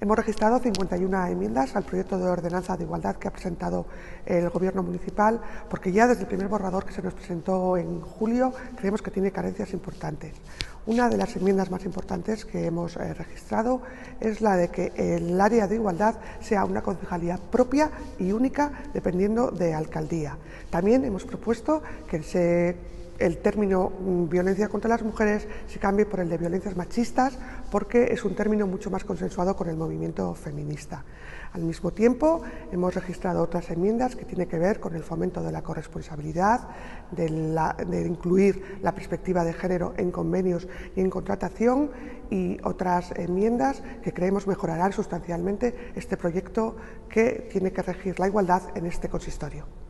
Hemos registrado 51 enmiendas al proyecto de ordenanza de igualdad que ha presentado el Gobierno municipal, porque ya desde el primer borrador que se nos presentó en julio creemos que tiene carencias importantes. Una de las enmiendas más importantes que hemos eh, registrado es la de que el área de igualdad sea una concejalía propia y única dependiendo de alcaldía. También hemos propuesto que se el término mm, violencia contra las mujeres se cambie por el de violencias machistas porque es un término mucho más consensuado con el movimiento feminista. Al mismo tiempo, hemos registrado otras enmiendas que tienen que ver con el fomento de la corresponsabilidad, de, incluir la perspectiva de género en convenios y en contratación y otras enmiendas que creemos mejorarán sustancialmente este proyecto que tiene que regir la igualdad en este consistorio.